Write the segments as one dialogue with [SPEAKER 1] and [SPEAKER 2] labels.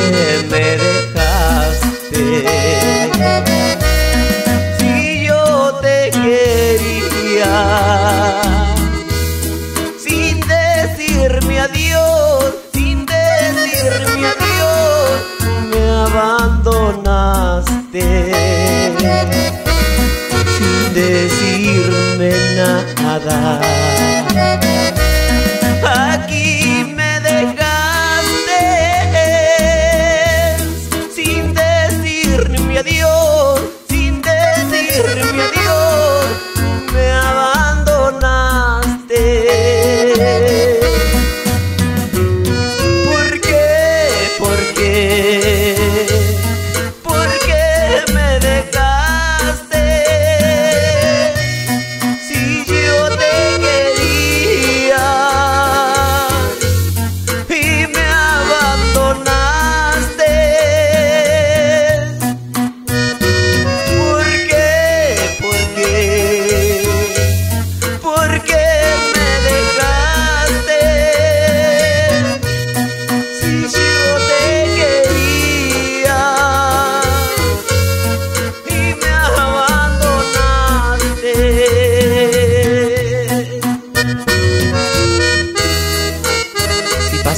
[SPEAKER 1] que me dejaste. Si yo te quería, sin decirme adiós, sin decirme adiós, me abandonaste. Sin decirme nada.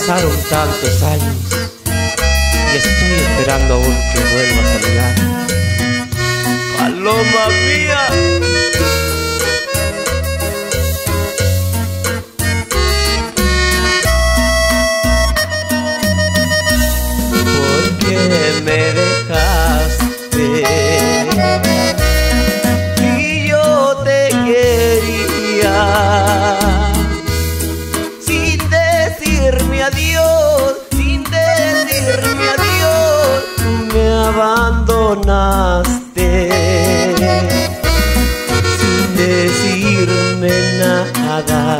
[SPEAKER 1] Pasaron tantos años y estoy esperando aún que vuelvas a mirar. Paloma mía. Abandonaste. Sin decirme nada.